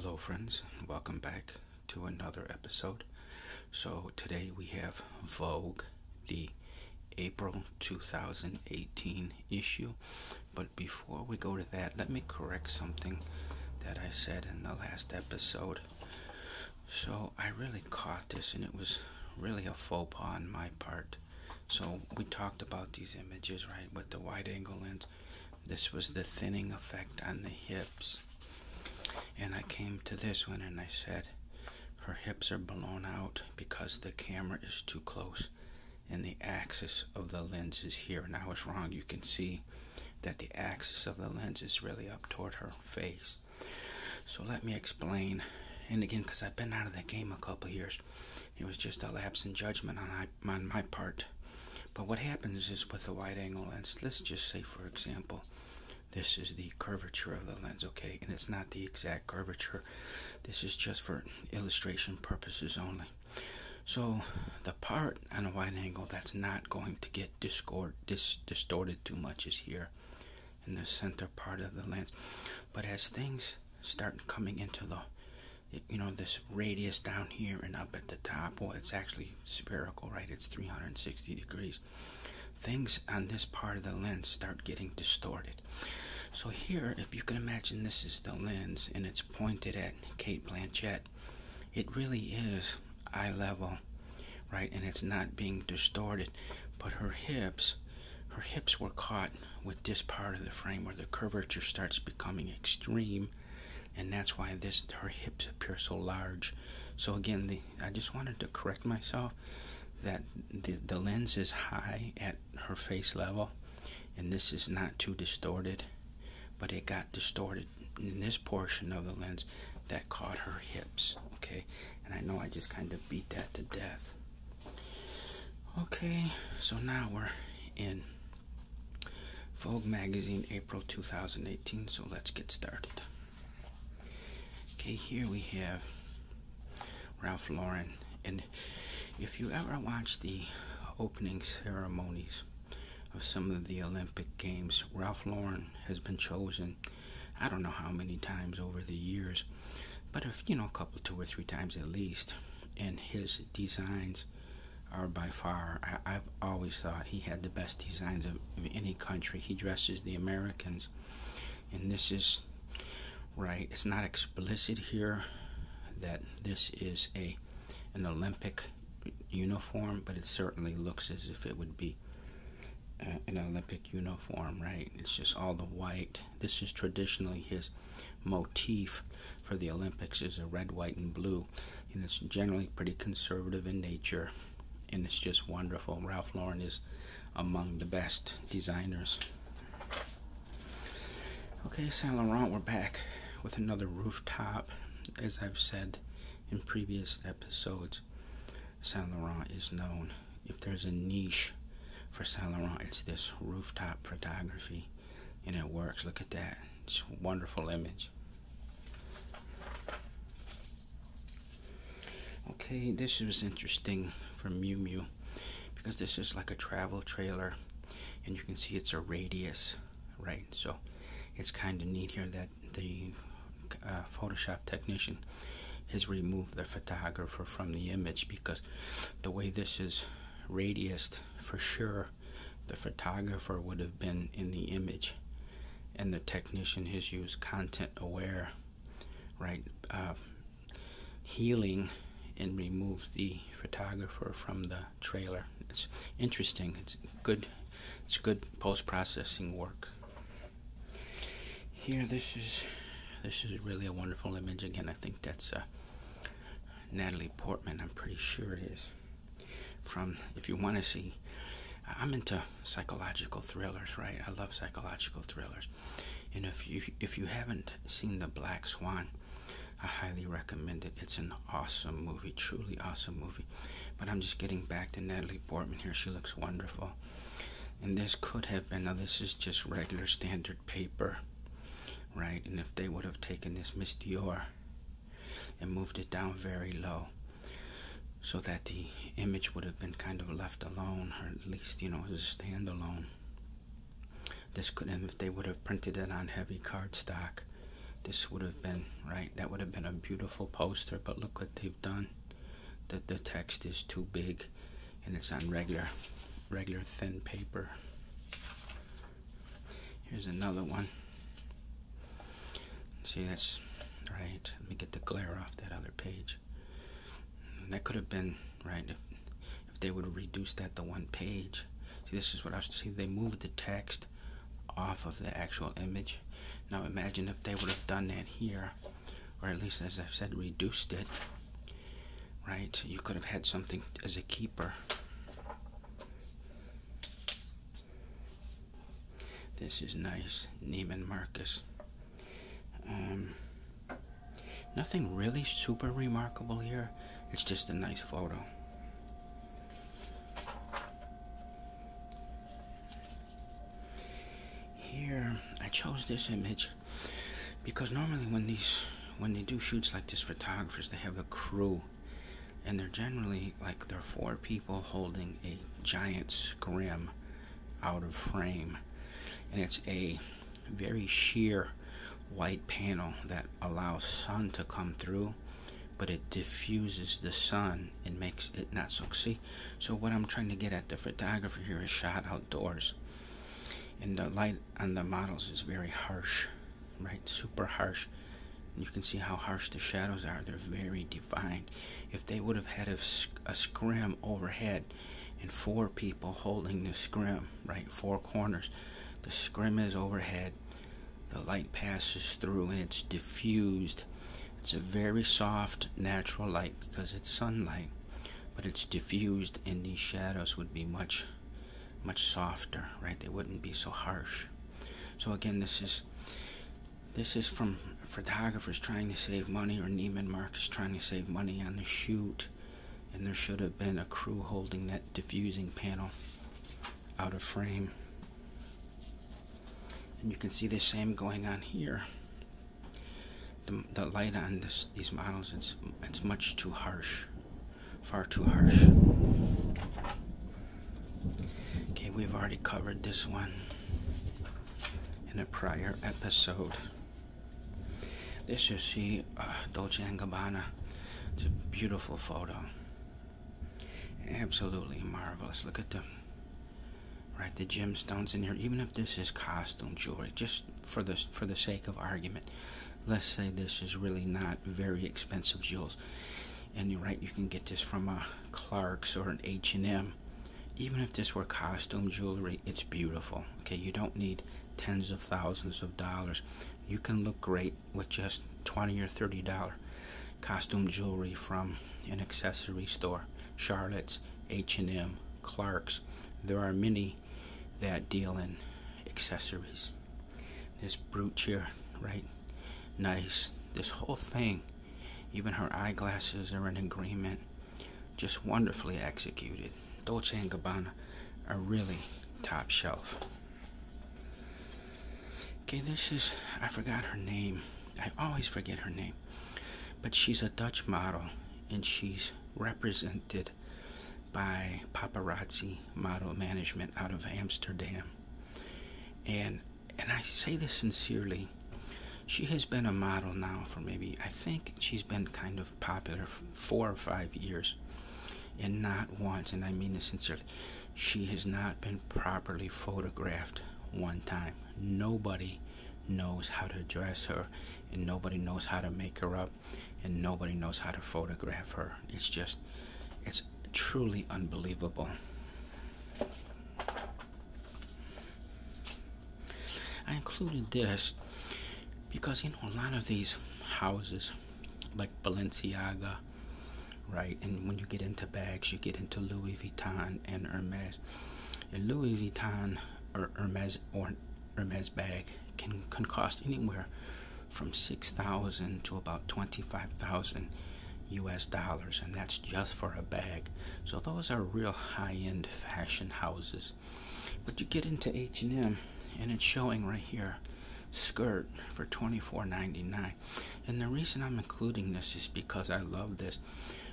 Hello, friends. Welcome back to another episode. So, today we have Vogue, the April 2018 issue. But before we go to that, let me correct something that I said in the last episode. So, I really caught this, and it was really a faux pas on my part. So, we talked about these images, right, with the wide angle lens. This was the thinning effect on the hips and I came to this one and I said, her hips are blown out because the camera is too close and the axis of the lens is here. And I was wrong. You can see that the axis of the lens is really up toward her face. So let me explain. And again, because I've been out of the game a couple years, it was just a lapse in judgment on, on my part. But what happens is with a wide angle lens, let's just say, for example, this is the curvature of the lens, okay? And it's not the exact curvature. This is just for illustration purposes only. So the part on a wide angle that's not going to get discord, dis, distorted too much is here in the center part of the lens. But as things start coming into the, you know, this radius down here and up at the top, well, it's actually spherical, right? It's 360 degrees things on this part of the lens start getting distorted. So here, if you can imagine this is the lens and it's pointed at Cate Blanchett, it really is eye level, right? And it's not being distorted. But her hips, her hips were caught with this part of the frame where the curvature starts becoming extreme. And that's why this her hips appear so large. So again, the I just wanted to correct myself that the, the lens is high at her face level and this is not too distorted but it got distorted in this portion of the lens that caught her hips okay? And I know I just kind of beat that to death. Okay so now we're in Vogue magazine April 2018 so let's get started. Okay here we have Ralph Lauren and if you ever watch the opening ceremonies of some of the Olympic Games, Ralph Lauren has been chosen, I don't know how many times over the years, but if you know, a couple, two or three times at least. And his designs are by far, I, have always thought he had the best designs of, of any country. He dresses the Americans, and this is right, it's not explicit here that this is a an Olympic uniform, but it certainly looks as if it would be uh, an Olympic uniform, right? It's just all the white. This is traditionally his motif for the Olympics is a red, white, and blue, and it's generally pretty conservative in nature, and it's just wonderful. Ralph Lauren is among the best designers. Okay, Saint Laurent, we're back with another rooftop. As I've said in previous episodes, Saint Laurent is known. If there's a niche for Saint Laurent, it's this rooftop photography, and it works. Look at that. It's a wonderful image. Okay, this was interesting for Miu Miu because this is like a travel trailer, and you can see it's a radius, right? So it's kind of neat here that the uh, Photoshop technician has removed the photographer from the image because the way this is radiused, for sure, the photographer would have been in the image, and the technician has used content aware, right, uh, healing, and removed the photographer from the trailer. It's interesting. It's good. It's good post processing work. Here, this is this is really a wonderful image. Again, I think that's uh, Natalie Portman. I'm pretty sure it is. From if you want to see, I'm into psychological thrillers, right? I love psychological thrillers. And if you if you haven't seen The Black Swan, I highly recommend it. It's an awesome movie, truly awesome movie. But I'm just getting back to Natalie Portman here. She looks wonderful. And this could have been, now this is just regular standard paper, right? And if they would have taken this Miss Dior and moved it down very low so that the image would have been kind of left alone, or at least, you know, as a standalone. This could have, if they would have printed it on heavy cardstock, this would have been right that would have been a beautiful poster but look what they've done. That the text is too big and it's on regular regular thin paper. Here's another one. See that's right? Let me get the glare off that other page. That could have been right if if they would have reduced that to one page. See this is what I was see they moved the text off of the actual image. Now imagine if they would have done that here or at least as I've said reduced it right? You could have had something as a keeper. This is nice. Neiman Marcus. Um, nothing really super remarkable here. It's just a nice photo. Here I chose this image because normally when these when they do shoots like this photographers they have a crew and they're generally like there are four people holding a giant scrim out of frame. And it's a very sheer white panel that allows sun to come through but it diffuses the sun and makes it not so see? So what I'm trying to get at the photographer here is shot outdoors and the light on the models is very harsh right? Super harsh. You can see how harsh the shadows are. They're very defined. If they would have had a, a scrim overhead and four people holding the scrim right four corners the scrim is overhead the light passes through and it's diffused it's a very soft natural light because it's sunlight but it's diffused and these shadows would be much much softer, right? They wouldn't be so harsh. So again, this is this is from photographers trying to save money or Neiman Marcus trying to save money on the shoot. And there should have been a crew holding that diffusing panel out of frame. And you can see the same going on here. The, the light on this, these models, it's, it's much too harsh. Far too harsh okay we've already covered this one in a prior episode. This is the uh, Dolce & Gabbana. It's a beautiful photo. Absolutely marvelous. Look at the right the gemstones in here. Even if this is costume jewelry, just for the for the sake of argument, let's say this is really not very expensive jewels, and you're right, you can get this from a Claire's or an H&M even if this were costume jewelry, it's beautiful. Okay, you don't need tens of thousands of dollars. You can look great with just 20 or 30 dollar costume jewelry from an accessory store. Charlotte's, H&M, Claire's. There are many that deal in accessories. This brooch here, right? Nice. This whole thing, even her eyeglasses are in agreement. Just wonderfully executed. Dolce & Gabbana are really top shelf. Okay, this is, I forgot her name. I always forget her name. But she's a Dutch model and she's represented by paparazzi model management out of Amsterdam. And and I say this sincerely. She has been a model now for maybe I think she's been kind of popular for four or five years and not once, and I mean this sincerely, she has not been properly photographed one time. Nobody knows how to dress her, and nobody knows how to make her up, and nobody knows how to photograph her. It's just, it's truly unbelievable. I included this because, you know, a lot of these houses, like Balenciaga, right? And when you get into bags, you get into Louis Vuitton and Hermes. A Louis Vuitton or Hermes or Hermes bag can can cost anywhere from six thousand to about twenty five thousand U.S. dollars, and that's just for a bag. So those are real high-end fashion houses. But you get into H&M, and it's showing right here skirt for $24.99 and the reason I'm including this is because I love this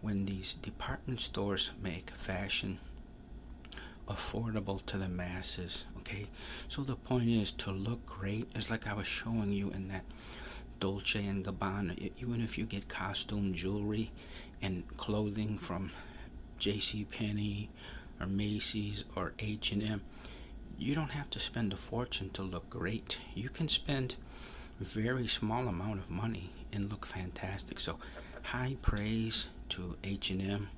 when these department stores make fashion affordable to the masses okay so the point is to look great it's like i was showing you in that Dolce and Gabbana, even if you get costume jewelry and clothing from J.C. Penney or Macy's or H&M, you don't have to spend a fortune to look great. You can spend a very small amount of money and look fantastic. So, high praise to H&M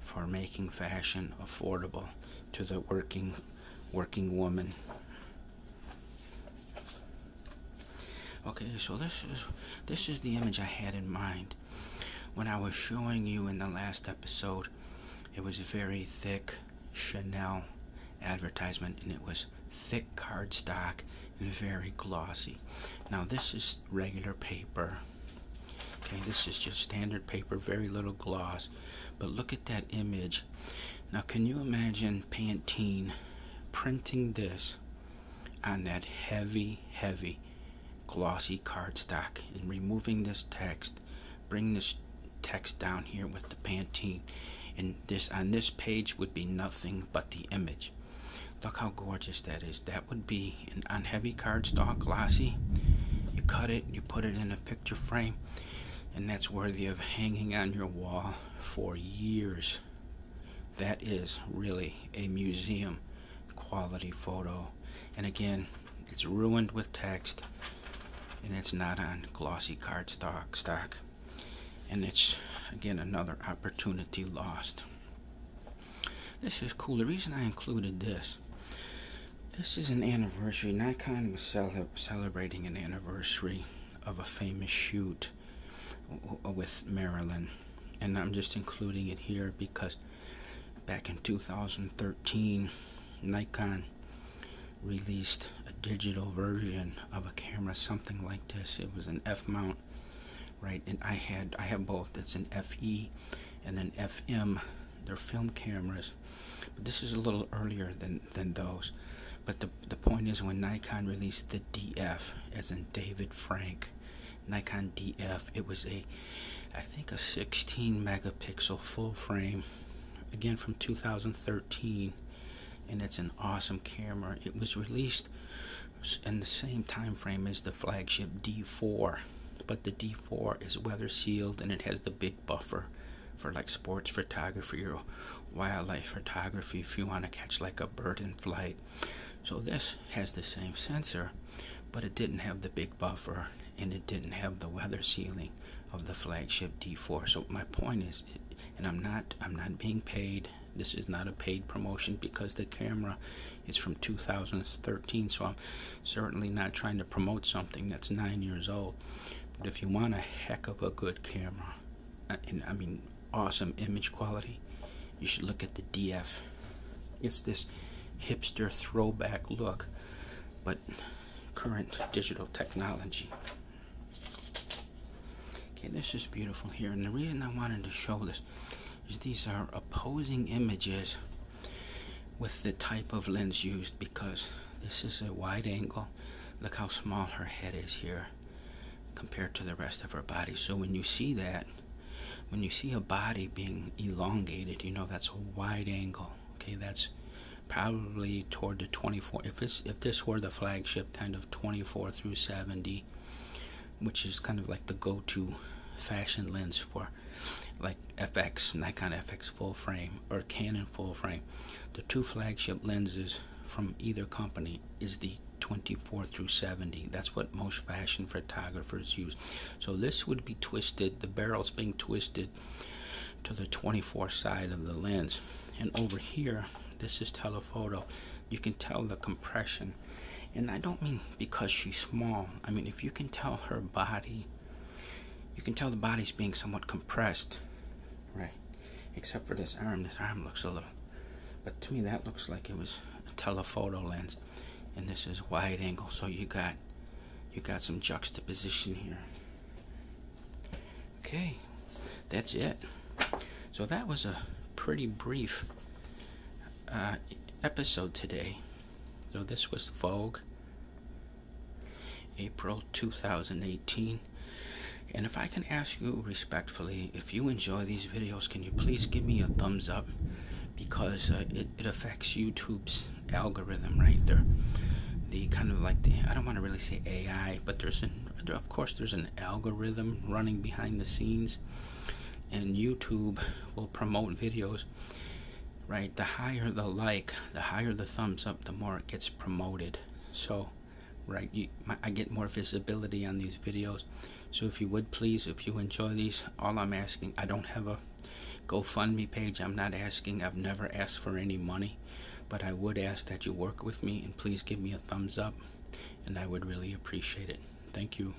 for making fashion affordable to the working working woman. Okay, so this is this is the image I had in mind when I was showing you in the last episode. It was a very thick Chanel advertisement and it was thick cardstock and very glossy. Now this is regular paper. Okay, this is just standard paper, very little gloss. But look at that image. Now can you imagine Pantene printing this on that heavy, heavy glossy cardstock and removing this text, bring this text down here with the Pantene. And this on this page would be nothing but the image. Look how gorgeous that is. That would be an, on heavy cardstock glossy. You cut it you put it in a picture frame and that's worthy of hanging on your wall for years. That is really a museum quality photo. And again it's ruined with text and it's not on glossy cardstock stock. And it's again another opportunity lost. This is cool. The reason I included this this is an anniversary. Nikon was cele celebrating an anniversary of a famous shoot with Marilyn. And I'm just including it here because back in 2013 Nikon released digital version of a camera something like this. It was an F mount right? And I had I have both. It's an FE and an FM they're film cameras. But this is a little earlier than than those. But the, the point is when Nikon released the DF as in David Frank Nikon DF it was a I think a 16 megapixel full frame again from 2013 and it's an awesome camera it was released in the same time frame as the flagship D4 but the D4 is weather sealed and it has the big buffer for like sports photography or wildlife photography if you want to catch like a bird in flight. So this has the same sensor, but it didn't have the big buffer and it didn't have the weather sealing of the flagship D4. So my point is, and I'm not, I'm not being paid. This is not a paid promotion because the camera is from 2013. So I'm certainly not trying to promote something that's nine years old. But if you want a heck of a good camera, uh, and I mean awesome image quality, you should look at the DF. It's this hipster throwback look, but current digital technology. Okay, this is beautiful here, and the reason I wanted to show this is these are opposing images with the type of lens used because this is a wide angle. Look how small her head is here compared to the rest of her body. So when you see that, when you see a body being elongated, you know that's a wide angle. Okay, that's probably toward the 24. If it's if this were the flagship, kind of 24 through 70, which is kind of like the go-to fashion lens for like FX, Nikon FX full frame or Canon full frame. The two flagship lenses from either company is the 24 through 70. That's what most fashion photographers use. So this would be twisted, the barrel's being twisted to the 24 side of the lens. And over here, this is telephoto. You can tell the compression. And I don't mean because she's small. I mean, if you can tell her body, you can tell the body's being somewhat compressed, right? Except for this arm. This arm looks a little, but to me that looks like it was a telephoto lens. And this is wide angle. So you got you got some juxtaposition here. Okay. That's it. So that was a pretty brief uh, episode today. So this was Vogue April 2018 and if I can ask you respectfully if you enjoy these videos can you please give me a thumbs up because uh, it, it affects YouTube's algorithm right there the kind of like the I don't want to really say AI, but there's an of course, there's an algorithm running behind the scenes, and YouTube will promote videos. Right, the higher the like, the higher the thumbs up, the more it gets promoted. So, right, you, my, I get more visibility on these videos. So, if you would please, if you enjoy these, all I'm asking, I don't have a GoFundMe page. I'm not asking. I've never asked for any money, but I would ask that you work with me and please give me a thumbs up, and I would really appreciate it. Thank you.